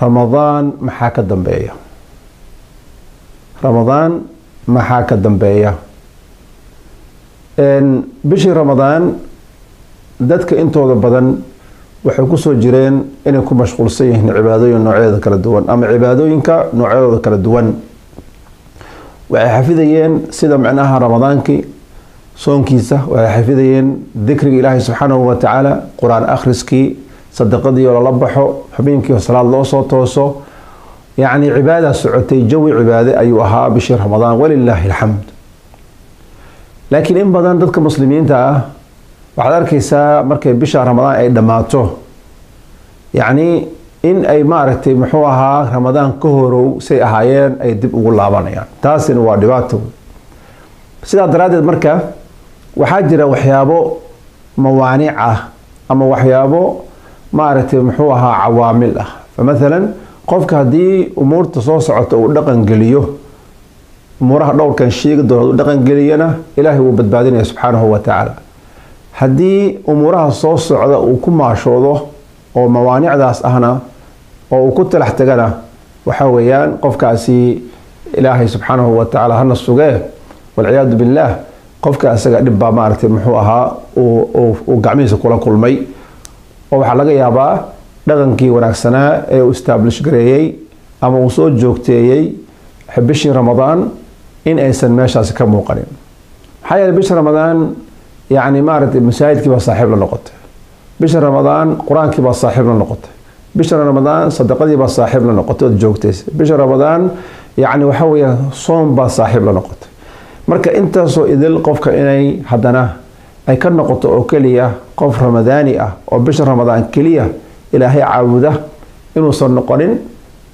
ramadaan maxaa ka dambeeya? Ramadaan maxaa ka dambeeya? Bishii ramadaan dadka intooda badan waxay ku soo jireen inay ku mashquulsan yihiin cibaadooyin noocyadeeda kala duwan ama cibaadooyinka noocyadooda kala duwan. Waxay xafidayeen sida micnaha ramadaankii soonkiisa waxay xafidayeen dikriga ilaahay subxaanahu wa tacaala qur'aan akhriskii sadaqadii oo lala baxo habeenkii salaad loo soo tooso yacni cibaada socotay jawi cibaade ayuu ahaa bishii ramadaan walilaahi alxamd. Laakiin in badan dadka muslimiinta ah waxaad arkaysaa markay bisha ramadaan ay dhammaato. Yacni in ay maaragtay muxuu ahaa ramadaan ka horow say ahaayeen ay dib ugu laabanayaan. Taasina waa dhibaato. Sidaa daraaddeed marka waxaa jira waxyaabo mawaanic ah ama waxyaabo maaragtay muxuu ahaa cawaamil ah. Famathalan qofka haddii umuurta soo socota uu dhaqangeliyo umuuraha dhowrkan sheegi doona uu dhaqangeliyana ilaahay wuu badbaadinaya subxaanahu wa tacaala. Haddii umuuraha soo socda uu ku maashoodo oo mawaanicdaas ahna oo uu ku talax tagana waxa weeyaan qofkaasi ilaahay subxaanahu wa tacaala hana sugee walciyaadu billaah qofka isaga dhib baa maaragtay muxuu ahaa uu gacmihiisa kula kulmay oo waxaa laga yaabaa dhaqankii wanaagsanaa ee uu establish gareeyey ama uu soo joogteeyey bishii ramadaan in aysan meeshaasi ka muuqanin. Maxaa yeeley bisha ramadaan yacni maaragtay masaajidkii baa saaxiib la noqotay. Bisha ramadaan qur'aankii baa saaxiib la noqotay. Bisha ramadaan sadaqadii baa saaxiib la noqotay ood joogtaysa bisha ramadaan yacni waxa weeye soom baa saaxiib la noqotay. Marka intaasoo idil qofka inay haddana ay ka noqoto oo keliya qof ramadaani ah oo bisha ramadaan keliya ilaahay caabuda inuusan noqonin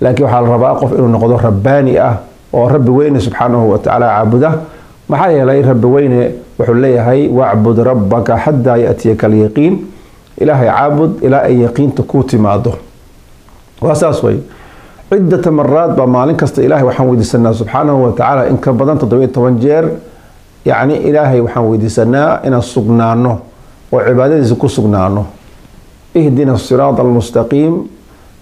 laakiin waxaa la rabaa qof inuu noqdo rabbaani ah oo rabbi weyne subxaanahu wa tacaala caabuda. Maxaa yeelay rabbi weyne wuxuu leeyahay wacbud rabbaka xataa yaatiyaka alyaqiin. Ilaahay caabud ilaa ay yaqiinta kuu timaado waa saas wey ciddata maraad baa maalin kasta ilaahay waxaan weydiisanaa subxaanahu wa tacaala in ka badan toddobiyo toban jeer yacni ilaahay waxaan weydiisanaa inaan sugnaano oo cibaadadiisa ku sugnaano. Ihdina siraad almustaqiim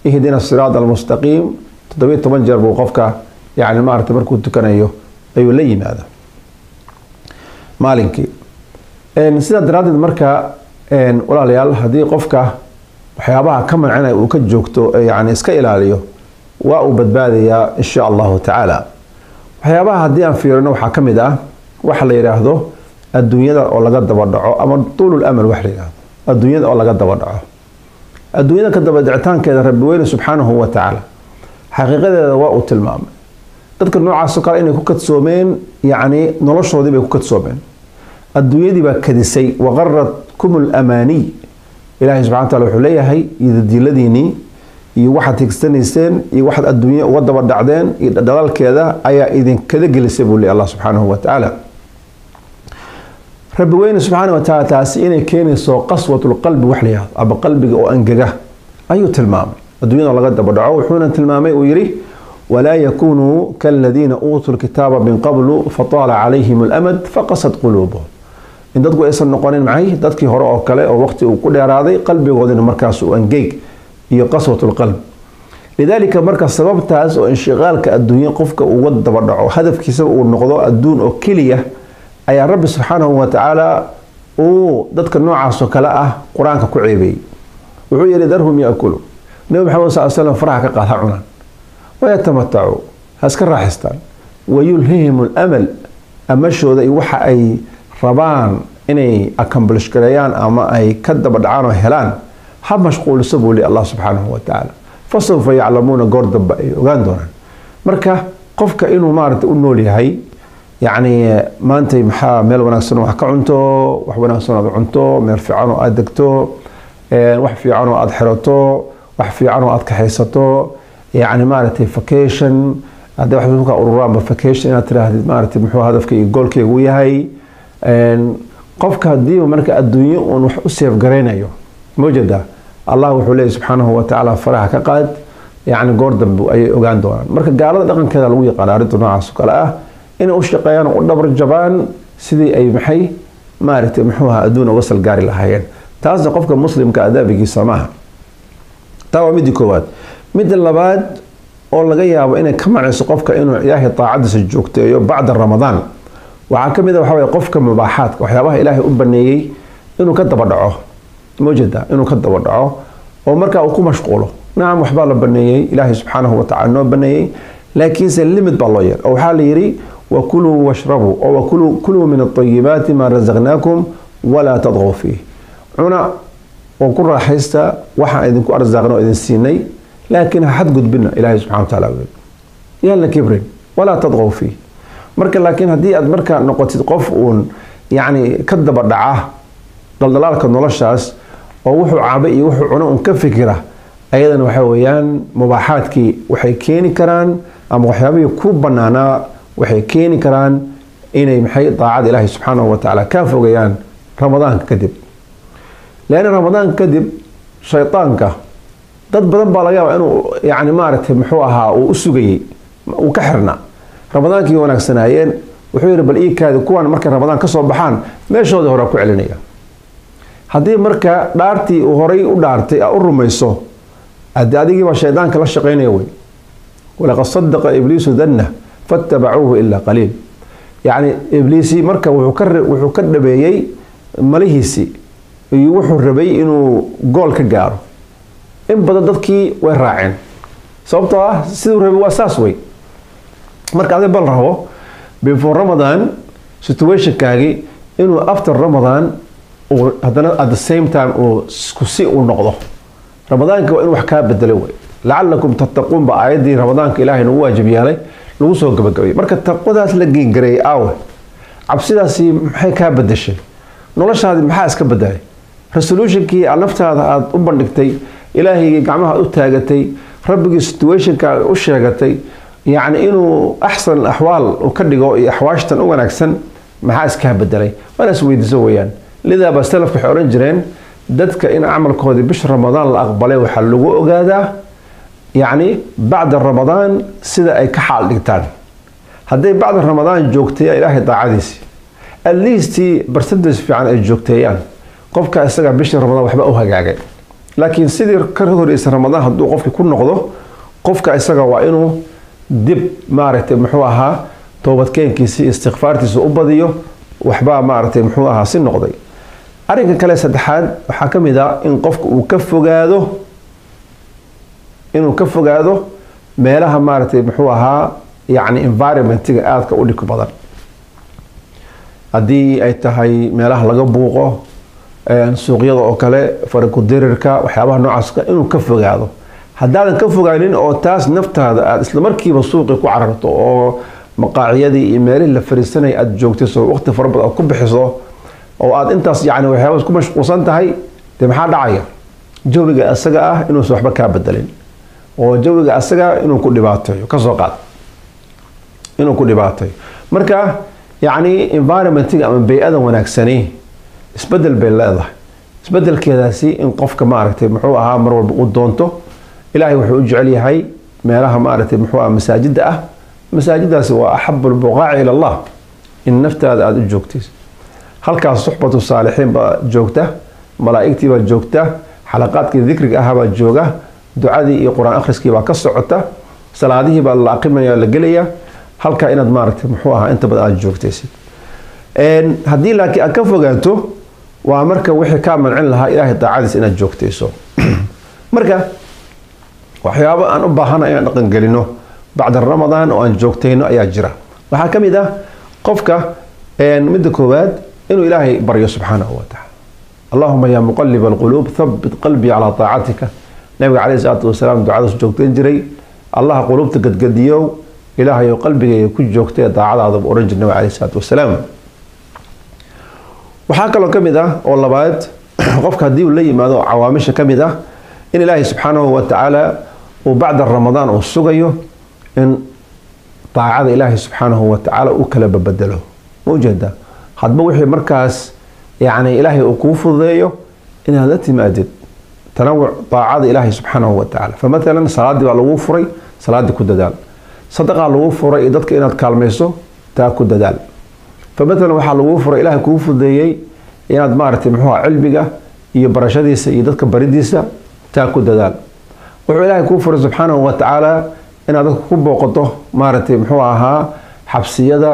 ihdina siraad almustaqiim toddobiyo toban jeer buu qofka yani maarata markuu tukanayo ayuu la yimaada maalinkii? Sidaa daraaddeed marka walaalayaal haddii qofka waxyaabaha ka mancinaya uu ka joogto yani iska ilaaliyo waa uu badbaadayaa insha allahu tacaala. Waxyaabaha haddii aan fiirino waxaa ka mid ah waxa la yidhaahdo adduunyada oo laga daba dhaco ama tuulul amal wax la yidhaahdo adduunyada oo laga daba dhaco. Adduunyada ka daba dhicitaankeeda rabbi weyne subxaanahu wa tacaala xaqiiqadeeda waa uu tilmaamay. Dadka noocaasoo kale inay ku kadsoomeen yacni noloshoodii bay ku kadsoomeen. Adduunyadii baa kadisay waqaratkum alamaaniy ilaahay subxana wa taala wuxuu leeyahay idadiiladiinii iyo waxaad higsanayseen iyo waxaad adduunya uga daba dhacdeen iyo dhadhalaalkeeda ayaa idinkada gelisay buu leey allah subxaanahu wa tacaala rabbi weyne subxaana wa tacaala taasi inay keenayso qaswatulqalbi wax la yihahdo ama qalbiga oo angega ayuu tilmaamay. Adduunyada laga daba dhaco wuxuuna tilmaamay uu yidhi walaa yakunuu kaladiina uutuu lkitaaba min qablu fataala calayhim alamad faqasad quluubuhum. In dadku aysan noqonin maxay dadkii hore oo kale oo waqti uu ku dheeraaday qalbigoodina markaas uu angeg iyo qaswatulqalb lidaalika marka sababtaas oo inshiqaalka adduunye qofka uga daba dhaco hadafkiisaba uu noqdo adduun oo keliya ayaa rabbi subxaanahu wa tacaala uu dadka noocaasoo kale ah qur'aanka ku ceebeeyey wuxuu yihi darhum yaakulu. Nabi maxamed sal slam faraha ka qaad ha cunaan. Wayatamatacuu ha iska raaxistaan wayulhihim lamal amashooda iyo waxa ay rabaan inay accomblish gareeyaan ama ay ka daba dhacaan oo helaan ha mashquuliso buu li allah subxaanahu wa tacaala. Fasawfa yaclamuuna goor damba ay ogaan doonaan. Marka qofka inuu maarata u nool yahay yacni maantay maxaa meel wanaagsan wax ka cunto wax wanaagsan aad cunto meel fiican oo aad degto wax fiican oo aad xirato wax fiican oo aad kaxaysato yacni maaragtay vacation hadday wax ka ururaanba vacation inaad tiraahdid maaragtay muxuu hadafka iyo goolkeyga u yahay. Qofka haddiiba marka adduunyo uun wax u seef garaynayo mawjada allah wuxuu leeyahy subxaanahu wa faraha ka qaad yacni goor dambe ayay ogaan doonaan. Marka gaalada dhaqankeeda lagu yaqaana arrinta noocaas oo kale ah inay u shaqeeyaan u dhabar jabaan sidii ay maxay maaragtay muxuu ahaa adduun uga salgaari lahaayeen. Taasna qofka muslimka adaabigiisa maaha. Taa waa midii koowaad. Midda labaad oo laga yaabo inay ka maciso qofka inuu ilaahay daacadiisa joogteeyo bacda ramadaan. Waxaa ka mid a waxa weye qofka mubaaxaadka waxyaabaha ilaahay u baneeyey inuu ka daba dhaco. Mawjada inuu ka daba dhaco oo markaa uu ku mashquulo. Nacam waxbaa la baneeyey ilaahay subxaanahu watacala noo baneeyey. Laakiinse limid baa loo yeer oo waxaa la yidhi wakuluu washrabuu oo kuluu min alayibaati maa rasaqnaakum walaa tadqow fiih cuna oo ku raaxaysta waxaan idinku arsaaqna oo idin siinay laakiin ha xadgudbina ilaahay subxana wataala weli yaan la kibrin walaa tadqow fiih marka laakiin haddii aad markaa noqotid qof uun yacni ka daba dhaca daldalaalka noloshaas oo wuxuu caabay iyo wuxuu cuno un ka fikira ayadana waxa weeyaan mubaaxaadkii waxay keeni karaan ama waxyaabihii ku banaanaa waxay keeni karaan inay maxay daacada ilaahay subxaanahu watacaala kaa fogeeyaan ramadaanka kadib. Leanna ramadaanka kadib shaydaanka dad badan baa laga yaabaa inuu yani maaragtay muxuu ahaa uu u uu ka xirnaa ramadaankii wanaagsanaayeen wuxuu yidhi bal iikaadi kuwan markay ramadaan ka soo baxaan meeshoodii hore ku celinaya. Haddii marka dhaartii horay u dhaartay aa u rumayso ade adigiibaa shaydaanka la shaqaynaya wey walaqad sadaqa ibliisu danna fattabacuuhu ilaa qaliil yacni ibliisi marka wuxuu ka dhabeeyey malihiisii iyo wuxuu rabay inuu gool ka gaaro in badan dadkii way raaceen sababtoo ah siduu rabay waa saas wey marka adi bal rabo before ramadan situationkaagii inuu after ramadan uu haddana at the same time uu kusi uu noqdo ramadaanka waa in wax kaa bedelo wey lacalakum tattaquun ba aayaddii ramadaanka ilaahay nagu waajib yeelay lagu soo gabagabayay marka taqwadaas la geengareeyay aawe cabsidaasi maxay kaa bedeshay noloshaadii maxaa iska bedelay resolutionkii aad naftaada aada u bandhigtay ilaahaygi gacmaha u taagatay rabbigii situationka u sheegatay yacni inuu axsan axwaal u ka dhigo iyo axwaashtan u wanaagsan maxaa iskaa bedelay waana is weeyaan. Lidaaba salafka waxay odhan jireen dadka in camalkoodii bisha ramadaan la aqbalay waxaa lagu ogaadaa yacni bacda ramadaan sida ay ka xaal dhigtaan. Hadday bacda ramadaan joogteeyaan ilaahay daacadiisi. Least percentage fiican ay joogteeyaan. Qofka isaga bishii ramadaan waxba u hagaagay. Laakiin sidii ka horeysa ramadaan hadduu qofki ku noqdo qofka isaga waa inuu dib maaragtay muxuu ahaa toobadkeenkiisi istikfaartiisa u badiyo waxbaa maaragtay muxuu ahaa si noqday. Arrinka kale saddexaad waxaa ka mid ah in qofka uu ka fogaado inuu ka fogaado meelaha maaragtay muxuu ahaa yacni environmentiga aadka u dhibka badan. Haddii ay tahay meelaha laga buuqo suuqyada oo kale farikudirirka waxyaabaha noocaas inuu ka fogaado. Haddaadan ka fogaanin oo taas naftaada aada islamarkiiba suuqii ku cararto oo maqaacyadii iyo meelihii la fariisanay aada joogtayso waqti fara badan aad ku bixiso oo aada intaas yani waxyaaba ku mashquulsan tahay dee maxaa dhacaya? Jawiga isaga ah inuusan waxba kaa bedelin oo jawiga asaga inuu ku dhibaateeyo ka soo qaad. Inuu ku dhibaateeyo marka yacni environmentiga ama bay-ada wanaagsani isbeddel bay leedahay. Isbedelkeedaasi in qofka maaragtay muxuu ahaa mar walba u doonto ilaahay wuxuu u jecel yahay meelaha maaragtay muxuu aha masaajida ah. Masaajidaasi waa axabu lbuqaaci ila allah in naftaada aada u joogtayso halkaas suxbatu saalixiin baa joogta malaa'igtii baa joogta xalaqaadkii dikriga ahaa baa jooga ducadii iyo qur'aan akhriskii baa ka socota salaadihii baa la aqimaya la gelaya halkaa inaad maaragtay muxuu ahaa inta badan aada joogtaysid haddii laakiin aad ka fogaato waa marka wixii kaa mancin lahaa ilaahay daacadiis inaad joogtayso. Marka waxyaabo aan u baahana inaan dhaqangelino bacda ramadaan oo aan joogtayno ayaa jira. Waxaa ka mid ah qofka midda koowaad inuu ilaahay baryo subxaanahu wa tacaala. Allahuma yaa muqalib alquluub thabit qalbii calaa taacatika nabiga caleyhi salaatu wasalaam ducadaas joogtayn jiray. Allaha quluubta gadgadiyow ilaahayow qalbigayga ku joogtay daacadaada buu odhan jiray nabiga caleyhi salaatu wasalaam. Waxaa kaloo ka mid ah oo labaad qofka haddii uu la yimaado cawaamisha ka mid ah in ilaahay subxaanahu wa tacaala uu bacda ramadaan uu sugayo in daacada ilaahay subxaanahu wa tacaala u kala babedelo ma hadba wixii markaas yacni ilaahay uu kuu fududeeyo inaad la timaadid tanawuc daacada ilaahay subxaanahu wa tacaala. Famatalan salaaddii baa lagu furay salaaddii ku dadaal. Sadaqaa lagu furay dadka inaad kaalmayso taa ku dadaal. Famatalan waxaa lagu furay ilaahay kuu fududeeyey inaad maaragtay muxuu aha cilmiga iyo barashadiisa iyo dadka baridiisa taa ku dadaal. Wuxuu ilaahay kuu furay subxaanahu wa tacaala inaad dadka ku booqato maaragtay muxuu ahaa xabsiyada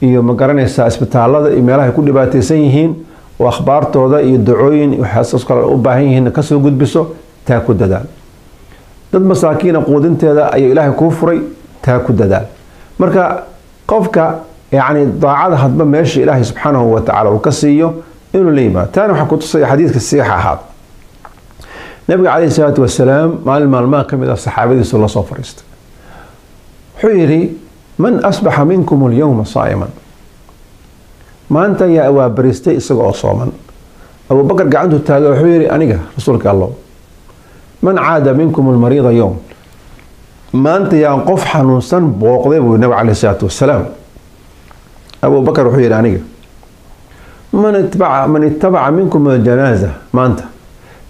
iyo ma garanaysaa isbitaalada iyo meelaha ku dhibaataysan yihiin oo akhbaartooda iyo dacooyin waxaas kale u baahan yihiin ka soo gudbiso taa ku dadaal. Dad masaakiina quudinteeda ayuu ilaahay kuu furay taa ku dadaal. Marka qofka yacni daacada hadba meesha ilaahay subxaanahu wa tacaala uu ka siiyo inuu la yimaado. Taana waxaa kutusaya xadiidka saxiixa ahaad. Nabiga calayhi salaatu wasalaam maalin maalmaha ka mid ah saxaabadiisu la soo fadhiistay. Wuxuu yidhi man asbaxa minkum alyowma saa'iman maanta yaa awaabariistay isaga oo sooman. Abubakar gacantu taaga wuxuu yidhi aniga rasuulka allow man caada minkum almariida yowm maanta yaan qof xanuunsan booqday buu nabi calayhi salaatu wasalaam abubakar wuxuu yidhi aniga man itabaca minkum aljanaaza maanta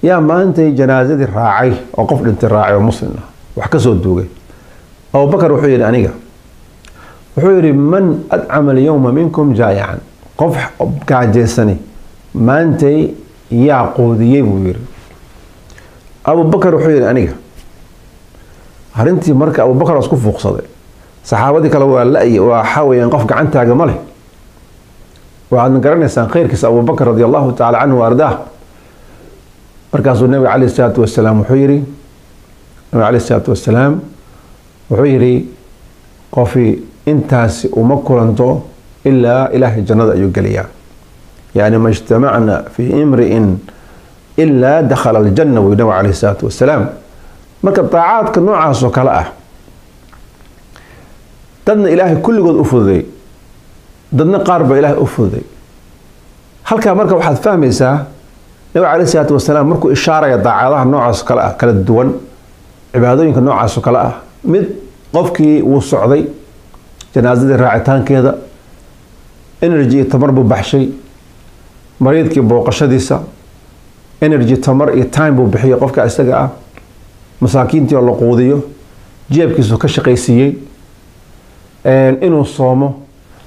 yaa maantay janaazadii raacay oo qof dhintay raacay oo muslim ah wax ka soo duugay. Abubakar wuxuu yidhi aniga wuxuu yidhi man adcama alyowma minkum jaayacan qof gaajeysani maantay yaa quudiyey buu yidhi. Abubakar wuxuu yidhi aniga arrintii marka abubakar waa isku fuuqsaday saxaabadii kale waa la-y waxaa weeyaan qof gacantaaga ma leh. Waxaadna garanaysaan khayrkiisa abubakar radi allahu tacala canhu wa ardaah. Markaasuu nabiga caleyhi salaatu wasalaam wuxuu yidhi nabiga caleyhi salaatu wasalaam wuxuu yidhi qofi intaasi uma kulanto ilaa ilaahay jannada ayuu geliyaa yani ma ijtamacna fii imri'in ilaa dakhala aljanna buu nabiga caleyhi salaatu wasalaam marka daacaadka noocaas oo kale ah dadna ilaahay kulligood u fududay dadna qaar ba ilaahay u fududay halkaa marka waxaad fahmaysaa nabiga caleyhi salaatu wasalaam markuu ishaaraya daacadaha noocaas kale ah kala duwan cibaadooyinka noocaas oo kale ah mid qofkii wuu socday janaasadii raacitaankeeda energy tamar buu baxshay. Mariidkii booqashadiisa energy tamar iyo time buu bixiyay qofka isaga ah. Masaakiintii oo la quudiyo jeebkiisuu ka shaqaysiiyey. Inuu soomo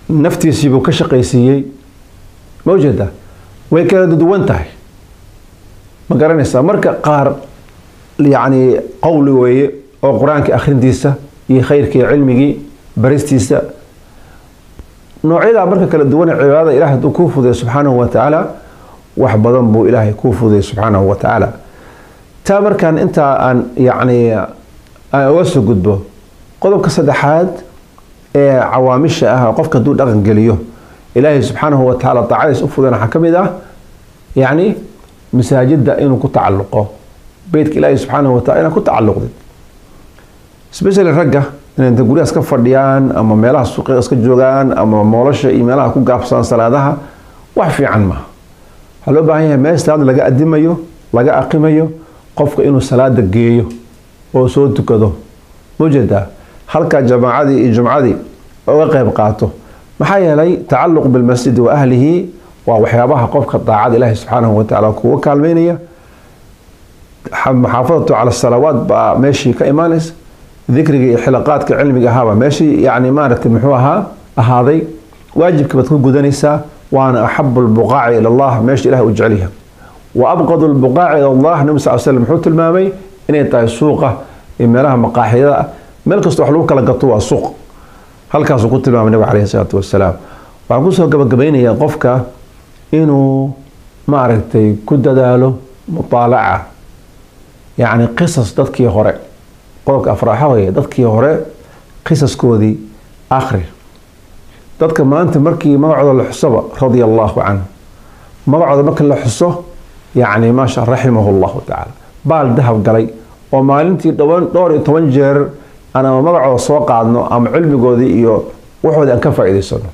naftiisiibuu ka shaqaysiiyey. Ma ujeeda way kala duwan tahay. Ma garanaysaa? Marka qaar yacni qowli weeye oo qur'aanka akhrintiisa iyo khayrkii cilmigii baristiisa noocyadaa marka kala duwan cibaadada ilahay hadduu kuu fuday subxaanahu wa tacaala wax badan buu ilaahay kuu fuday subxaanahu wa tacaala taa markaan intaa aan yacni aan uga soo gudbo qodobka saddexaad ee cawaamisha ah qofka hadduu dhaqan geliyo ilaahay subxaanahu wa tacaala daacadiis u fudan waxaa ka mid ah yacni masaajidda inuu ku tacalluqo. Beytka ilaahay subxaanahu wa tacala inaad ku tacalluqdid. Especially ragga inay inta guryahaas ka fadhiyaan ama meelaha suuqiga iska joogaan ama moolasha iyo meelaha ku gaabsadaan salaadaha wax fiican maaha. Waxaa loo baahan yahay meel salaad laga adimayo laga aqimayo qofka inuu salaada geeyo oo soo tukado. Mujeedaa halkaa jamaacadii iyo jumcadii uga qayb qaato. Maxaa yeelay tacaluq bilmasjidi wa ahlihi waa waxyaabaha qofka daacada ilaahi subxaanahu wa tacaala kuga kaalmeynaya. Maxaafadatu cala salawaat baa meeshii ka imaanaysa dikriga iyo xilaqaadka cilmiga ahaabaa meeshii yani maaragtay muxuu ahaa ahaaday waajibkii baad ku gudanaysaa waana axabu lbuqaaci ila allah meesha ilahi u jecelyaha wa abqadu lbuqaaci ila allah nabi sal slam muxuu tilmaamay inay tahay suuqa iyo meelaha maqaaxiyada. Ah meel kasta wax lagu kala gato waa suuq. Halkaasuu ku tilmaamay nabiga caleyhi salaatu wasalaam waxaan ku soo gabagabaynayaa qofka inuu maaragtay ku dadaalo mutaalaca yacni qisas dadkii hore qodobka afraaxa weye dadkii hore qisaskoodii akhri dadka maanta markii magacooda la xusoba radia allahu canhu. Magacooda marka la xuso yacni maasha raximahu llahu tacaala. Baal dahab galay oo maalintii dhawan dhowr iyo toban jeer aan magacooda soo qaadno ama cilmigoodii iyo waxoodii aan ka faa'iidaysano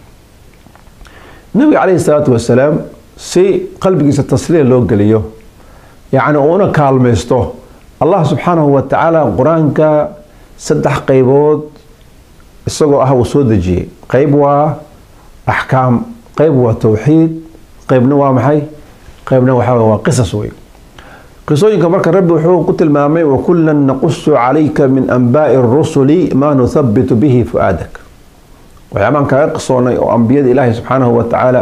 nabiga caleyhi salaatu wasalaam si qalbigiisa tasliil loo geliyo yacni uuna kaalmaysto allah subxaanahu wa tacaala qur'aanka saddex qeybood isagoo ah uu soo dejiyey. Qeyb waa axkaam qeyb waa towxiid qeybna waa maxay? Qeybna waxaa waa qisas wey qisooyinka marka rabbi wuxuu ku tilmaamay wakullan naqusu calayka min anbaa'i rusuli maa nuthabitu bihi fu-aadak. Waxyaabaan kaga qisoonay oo ambiyada ilaahi subxaanahu wa tacaala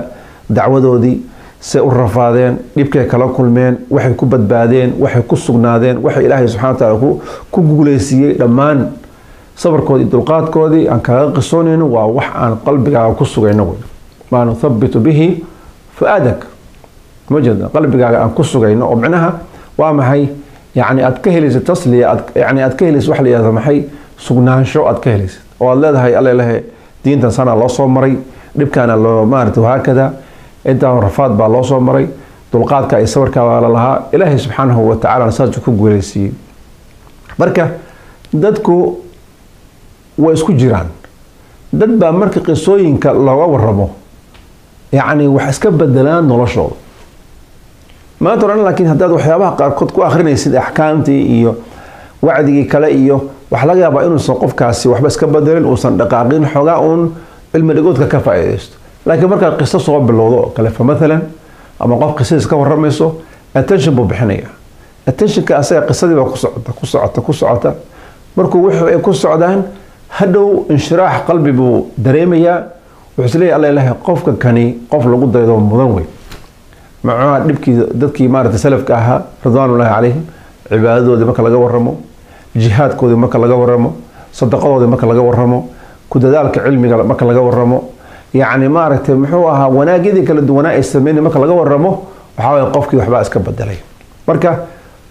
dacwadoodii say u rafaadeen dhibkay kala kulmeen waxay ku badbaadeen waxay ku sugnaadeen waxay ilaahay subxana wa taala ku guuleysiiyey dhammaan sabarkoodii dulqaadkoodii. Aan kaaga qisoonayno waa wax aan qalbigaaga ku sugayno wey maa nuthabitu bihi fu-aadak. Ma jeeda qalbigaaga aan ku sugayno oo micnaha waa maxay? Yani aad ka helaysa tasliya yani aad ka helaysa waxa la yihahda maxay? Sugnaansho aad ka helaysa. Oo aad leedahay allelehe diintan sana loo soo maray dhibkaana loo maarata wahaakada intaa rafaad baa loo soo maray dulqaadka iyo sabarka baa lalahaa ilaahay subxaanahu wa tacala saasuu ku guuleysiiyey. Marka dadku way isku jiraan. Dad baa marka qisooyinka looga waramo yacni wax iska bedelaan noloshooda. Maanta odhan laakiin haddaad waxyaabaha qaarkood ku akrinaysid axkaamtii iyo wacdigii kale iyo waxaa laga yaabaa inuusan qofkaasi waxba iska bedelin uusan dhaqaaqin xoogaa uun cilmi dhigoodka ka faa'iidaysto laakiin markaad qiso soo bilowdo oo kale fa mathalan ama qof qisadiis ka waramayso attention buu bixinaya attentionka asaga qisadiibaa ku socota ku socota ku socota. Markuu wuxuu ay ku socdaan hadhow inshiraax qalbi buu dareemayaa. Wuxuu isleeyahy alla ilahay qofka kani qof lagu daydo mudan wey macuha dhibkii dadkii maarata salafka ahaa ridwaanullahi calayhim cibaadadoodii marka laga waramo jihaadkoodii marka laga waramo sadaqadoodii marka laga waramo ku dadaalka cilmiga marka laga waramo yacni maaragtay muxuu ahaa wanaagyadii kala duwanaa ay sameyn marka laga waramo waxaa waye qofkii waxbaa iska bedelay marka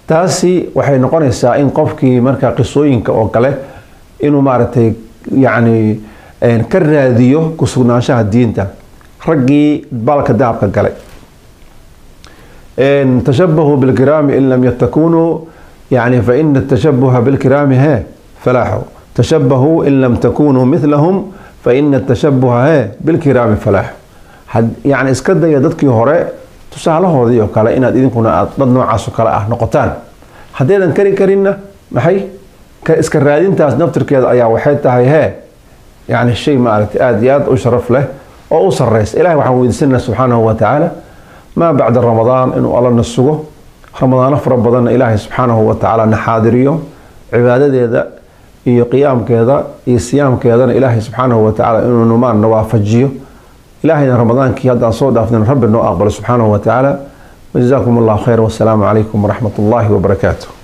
taasi waxay noqonaysaa in qofkii marka qisooyinka oo kale inuu maaragtay yacni ka raadiyo kusugnaanshaha diinta raggii baalka dahabka galay. Tashabahuu bilkiraami in lam yatakunuu yani faina tashabuha bilkiraami he falaaxu. Tashabahuu in lam takunuu milahum faina tashabuha he bilkiraami falaaxu yani iska daya dadkii hore tusaalahoodii oo kale inaad idinkuna aad dad noocaas oo kale ah noqotaan haddaydan kari karinna maxay iska raadintaas naftirkeeda ayaa waxay tahay hee yani shay maaragtay aada iyo aada u sharaf leh oo u sareysa ilahay waxaan weydiisanaa subxaanahu wa tacaala maa bacda ramadaan inuu allana sugo ramadaano fara badanna ilaahay subxaanahu wa tacaala na xaadiriyo cibaadadeeda iyo qiyaamkeeda iyo siyaamkeedana ilaahay subxaanahu wa tacaala inuu numaan na waafajiyo ilaahayna ramadaankii haddaan soo dhaafnin rabbi noo aqbalo subxaanahu wa tacaala. Wajazaakum allahu khayr wasalaamu calaykum waraxmat ullaahi wabarakaatu